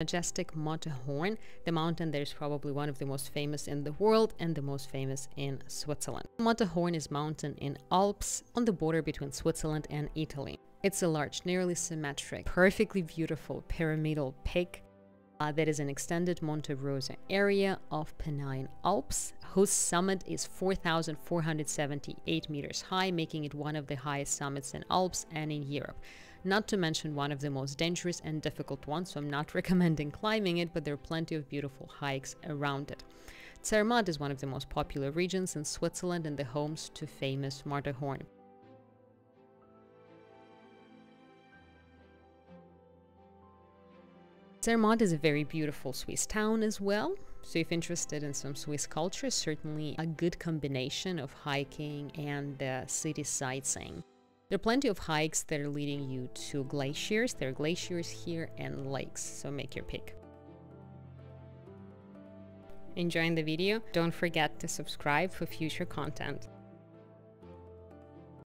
majestic Matterhorn. The mountain there is probably one of the most famous in the world and the most famous in Switzerland. Matterhorn is mountain in Alps on the border between Switzerland and Italy. It's a large, nearly symmetric, perfectly beautiful pyramidal peak uh, that is an extended Monte Rosa area of Pennine Alps, whose summit is 4,478 meters high, making it one of the highest summits in Alps and in Europe not to mention one of the most dangerous and difficult ones, so I'm not recommending climbing it, but there are plenty of beautiful hikes around it. Zermatt is one of the most popular regions in Switzerland and the homes to famous Matterhorn. Zermatt is a very beautiful Swiss town as well. So if interested in some Swiss culture, certainly a good combination of hiking and uh, city sightseeing. There are plenty of hikes that are leading you to glaciers. There are glaciers here and lakes, so make your pick. Enjoying the video? Don't forget to subscribe for future content.